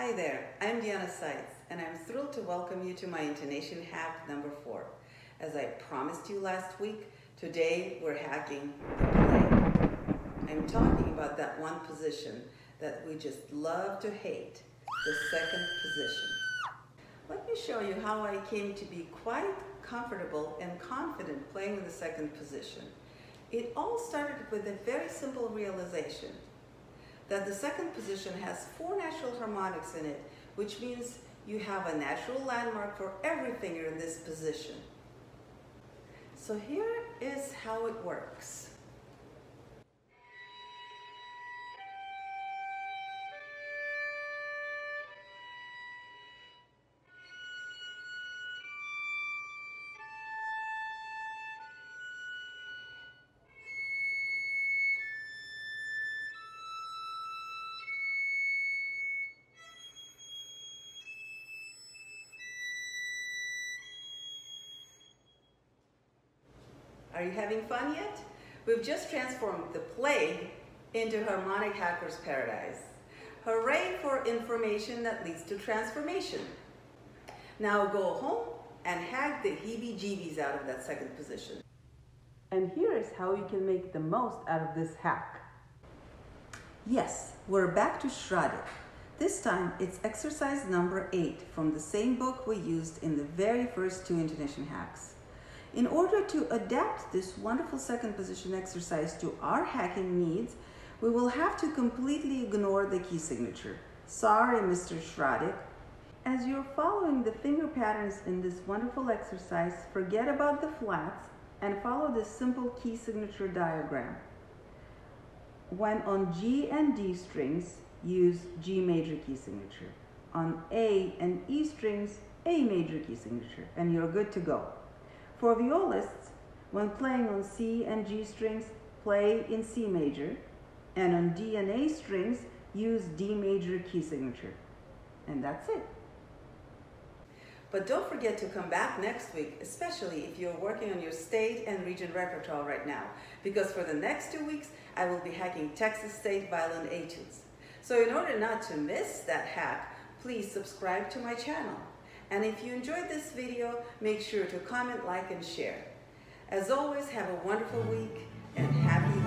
Hi there, I'm Diana Seitz, and I'm thrilled to welcome you to my intonation hack number four. As I promised you last week, today we're hacking the play. I'm talking about that one position that we just love to hate, the second position. Let me show you how I came to be quite comfortable and confident playing in the second position. It all started with a very simple realization that the second position has four natural harmonics in it, which means you have a natural landmark for every finger in this position. So here is how it works. Are you having fun yet? We've just transformed the plague into harmonic hacker's paradise. Hooray for information that leads to transformation. Now go home and hack the heebie-jeebies out of that second position. And here is how you can make the most out of this hack. Yes, we're back to Schradieck. This time it's exercise number eight from the same book we used in the very first two intonation hacks. In order to adapt this wonderful second position exercise to our hacking needs, we will have to completely ignore the key signature. Sorry, Mr. Schradieck. As you're following the finger patterns in this wonderful exercise, forget about the flats and follow this simple key signature diagram. When on G and D strings, use G major key signature. On A and E strings, A major key signature, and you're good to go. For violists, when playing on C and G strings, play in C major, and on D and A strings, use D major key signature. And that's it. But don't forget to come back next week, especially if you're working on your state and region repertoire right now, because for the next two weeks, I will be hacking Texas State Violin etudes. So in order not to miss that hack, please subscribe to my channel. And if you enjoyed this video, make sure to comment, like, and share. As always, have a wonderful week and happy